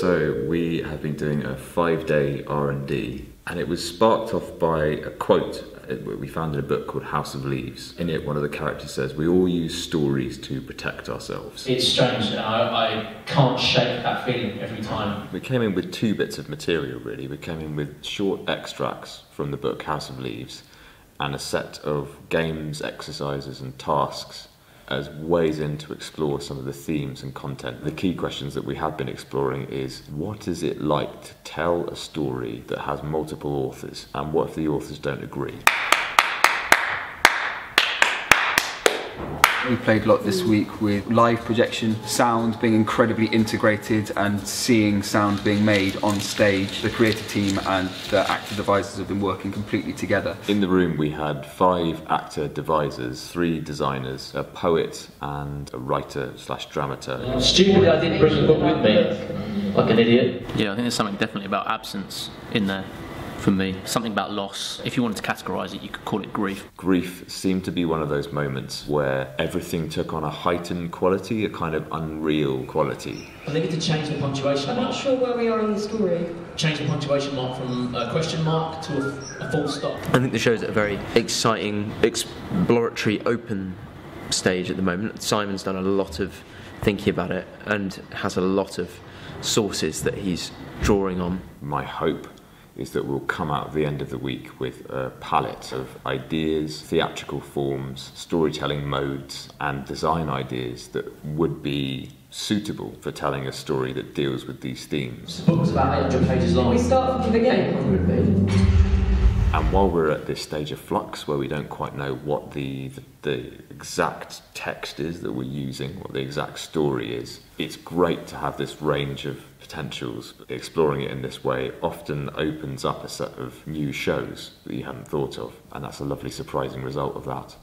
So we have been doing a five-day R&D, and it was sparked off by a quote uh, we found in a book called House of Leaves. In it, one of the characters says, "We all use stories to protect ourselves." It's strange. I, I can't shake that feeling every time. We came in with two bits of material, really. We came in with short extracts from the book House of Leaves, and a set of games, exercises, and tasks as ways in to explore some of the themes and content. The key questions that we have been exploring is what is it like to tell a story that has multiple authors, and what if the authors don't agree? We played a lot this mm. week with live projection, sound being incredibly integrated and seeing sound being made on stage. The creative team and the actor devisers have been working completely together. In the room we had five actor devisers, three designers, a poet and a writer slash dramaturg. Stupidly I didn't bring the book with me, like an idiot. Yeah, I think there's something definitely about absence in there for me. Something about loss. If you wanted to categorise it, you could call it grief. Grief seemed to be one of those moments where everything took on a heightened quality, a kind of unreal quality. I think to change the punctuation I'm mark. not sure where we are in the story. Change the punctuation mark from a question mark to a, a full stop. I think the show's at a very exciting, exploratory, open stage at the moment. Simon's done a lot of thinking about it and has a lot of sources that he's drawing on. My hope is that we'll come out at the end of the week with a palette of ideas, theatrical forms, storytelling modes, and design ideas that would be suitable for telling a story that deals with these themes. The book about 800 pages long. We start from the beginning. And while we're at this stage of flux where we don't quite know what the, the, the, exact text is that we're using, what the exact story is, it's great to have this range of potentials. Exploring it in this way often opens up a set of new shows that you hadn't thought of, and that's a lovely surprising result of that.